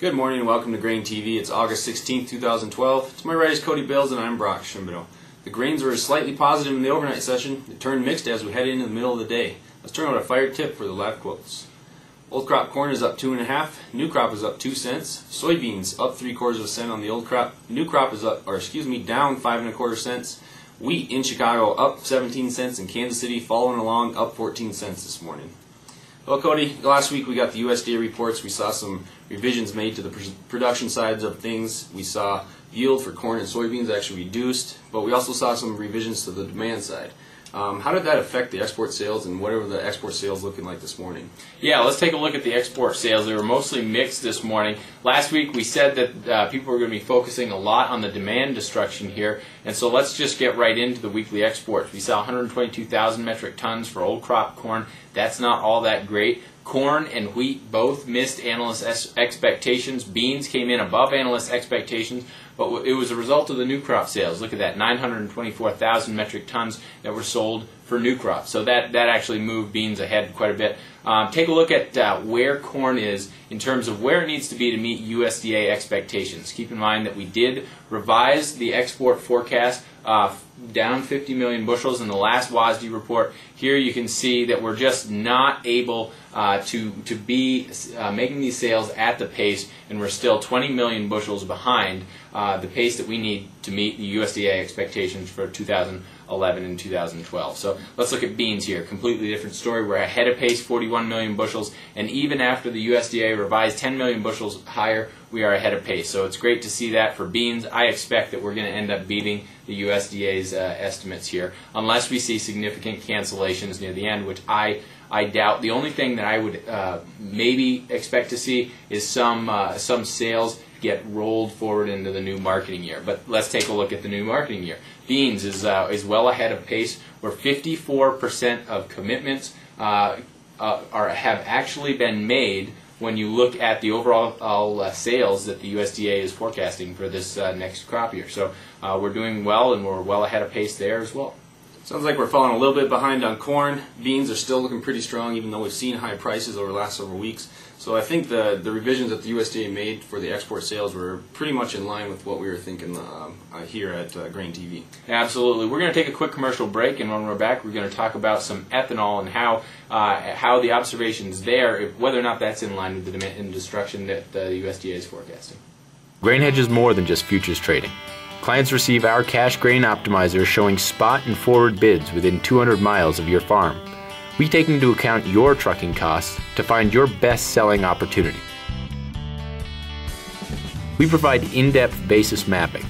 Good morning and welcome to Grain TV. It's August 16th, 2012. To my right is Cody Bales and I'm Brock Shimbino. The grains were slightly positive in the overnight session. It turned mixed as we head into the middle of the day. Let's turn out a FireTip for the live quotes. Old crop corn is up two and a half. New crop is up two cents. Soybeans up three quarters of a cent on the old crop. New crop is up, or excuse me, down five and a quarter cents. Wheat in Chicago up 17 cents. In Kansas City following along up 14 cents this morning. Well, Cody, last week we got the USDA reports. We saw some revisions made to the pr- production sides of things. We saw yield for corn and soybeans actually reduced, but we also saw some revisions to the demand side. Um, how did that affect the export sales, and what are the export sales looking like this morning? Yeah, let's take a look at the export sales. They were mostly mixed this morning. Last week we said that uh, people were going to be focusing a lot on the demand destruction here, and so let's just get right into the weekly exports. We saw 122,000 metric tons for old crop corn. That's not all that great. Corn and wheat both missed analyst expectations. Beans came in above analyst expectations, but it was a result of the new crop sales. Look at that, 924,000 metric tons that were sold for new crops. So that, that actually moved beans ahead quite a bit. Um, take a look at uh, where corn is in terms of where it needs to be to meet USDA expectations. Keep in mind that we did revise the export forecast uh, down 50 million bushels in the last WASDE report. Here you can see that we're just not able uh, to, to be uh, making these sales at the pace, and we're still 20 million bushels behind uh, the pace that we need to meet the USDA expectations for 2011 and 2012. So let's look at beans here. Completely different story. We're ahead of pace, 41 million bushels, and even after the USDA revised 10 million bushels higher, we are ahead of pace. So it's great to see that for beans. I expect that we're going to end up beating the USDA's uh, estimates here, unless we see significant cancellations near the end, which I I doubt. The only thing that I would uh, maybe expect to see is some uh, some sales get rolled forward into the new marketing year. But let's take a look at the new marketing year. Beans is uh, is well ahead of pace. Where 54% of commitments uh, uh, are have actually been made when you look at the overall uh, sales that the USDA is forecasting for this uh, next crop year. So uh, we're doing well and we're well ahead of pace there as well. Sounds like we're falling a little bit behind on corn. Beans are still looking pretty strong, even though we've seen high prices over the last several weeks. So I think the the revisions that the USDA made for the export sales were pretty much in line with what we were thinking uh, uh, here at uh, Grain TV. Absolutely. We're going to take a quick commercial break, and when we're back, we're going to talk about some ethanol and how uh, how the observations there, if, whether or not that's in line with the demand and destruction that the USDA is forecasting. Grain Hedge is more than just futures trading. Clients receive our cash grain optimizer showing spot and forward bids within 200 miles of your farm. We take into account your trucking costs to find your best selling opportunity. We provide in depth basis mapping,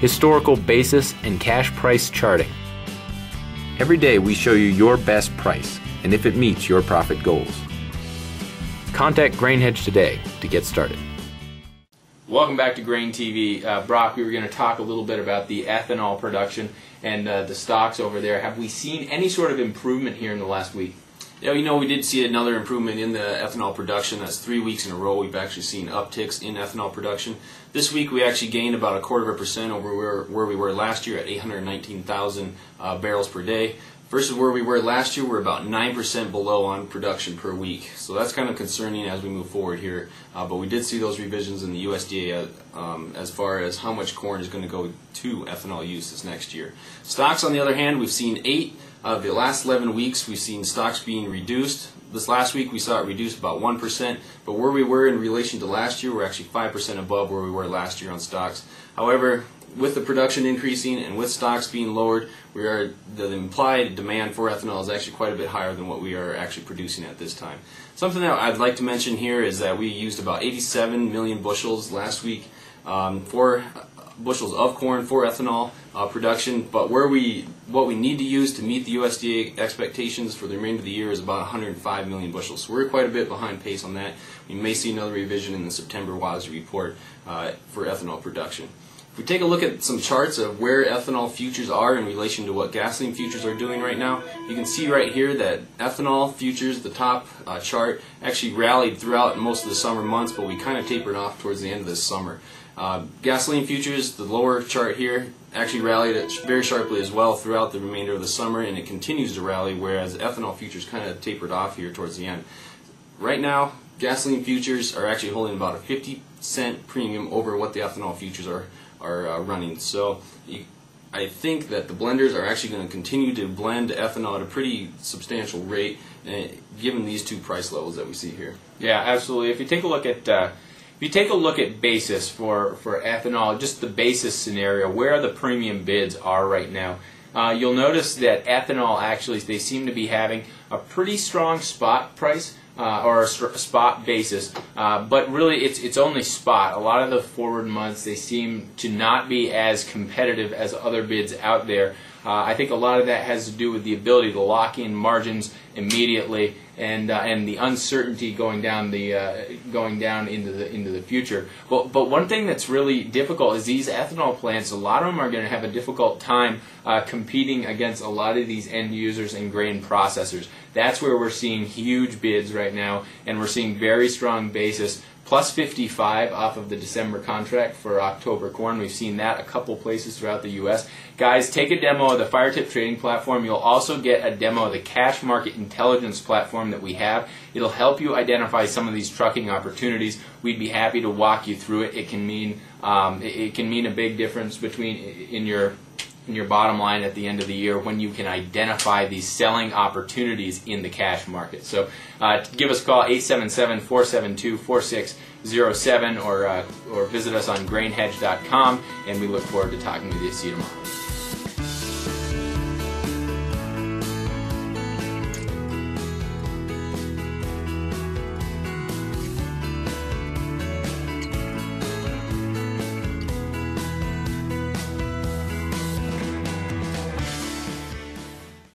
historical basis, and cash price charting. Every day we show you your best price and if it meets your profit goals. Contact GrainHedge today to get started. Welcome back to Grain TV. Uh, Brock, we were going to talk a little bit about the ethanol production and uh, the stocks over there. Have we seen any sort of improvement here in the last week? Yeah, you know, we did see another improvement in the ethanol production. That's three weeks in a row we've actually seen upticks in ethanol production. This week we actually gained about a quarter of a percent over where, where we were last year at 819,000 uh, barrels per day versus where we were last year, we're about 9% below on production per week. So that's kind of concerning as we move forward here. Uh, but we did see those revisions in the USDA uh, um, as far as how much corn is going to go to ethanol use this next year. Stocks, on the other hand, we've seen eight of the last 11 weeks, we've seen stocks being reduced. This last week we saw it reduced about 1%, but where we were in relation to last year, we're actually 5% above where we were last year on stocks. However, with the production increasing and with stocks being lowered, we are the implied demand for ethanol is actually quite a bit higher than what we are actually producing at this time. Something that I'd like to mention here is that we used about 87 million bushels last week um, for bushels of corn for ethanol uh, production, but where we what we need to use to meet the USDA expectations for the remainder of the year is about 105 million bushels. So we're quite a bit behind pace on that. We may see another revision in the September WASDE report uh, for ethanol production. If we take a look at some charts of where ethanol futures are in relation to what gasoline futures are doing right now, you can see right here that ethanol futures, the top uh, chart, actually rallied throughout most of the summer months, but we kind of tapered off towards the end of this summer. Uh, gasoline futures, the lower chart here, actually rallied very sharply as well throughout the remainder of the summer, and it continues to rally, whereas ethanol futures kind of tapered off here towards the end. Right now, gasoline futures are actually holding about a 50 cent premium over what the ethanol futures are are uh, running. So you, I think that the blenders are actually going to continue to blend ethanol at a pretty substantial rate, uh, given these two price levels that we see here. Yeah, absolutely. If you take a look at uh, if you take a look at basis for for ethanol, just the basis scenario, where the premium bids are right now. Uh, you'll notice that ethanol actually they seem to be having a pretty strong spot price uh, or a spot basis, uh, but really it's it's only spot. A lot of the forward months they seem to not be as competitive as other bids out there. Uh, I think a lot of that has to do with the ability to lock in margins immediately and uh, and the uncertainty going down the uh, going down into the into the future. But but one thing that's really difficult is these ethanol plants. A lot of them are going to have a difficult time uh, competing against a lot of these end users and grain processors. That's where we're seeing huge bids right now, and we're seeing very strong basis plus 55 off of the December contract for October corn. We've seen that a couple places throughout the U.S. Guys, take a demo of the FireTip trading platform. You'll also get a demo of the cash market intelligence platform that we have. It'll help you identify some of these trucking opportunities. We'd be happy to walk you through it. It can mean um, it, it can mean a big difference between in your your bottom line at the end of the year when you can identify these selling opportunities in the cash market. So uh, give us a call 877-472-4607 or uh, or visit us on grainhedge.com and we look forward to talking with you. See you tomorrow.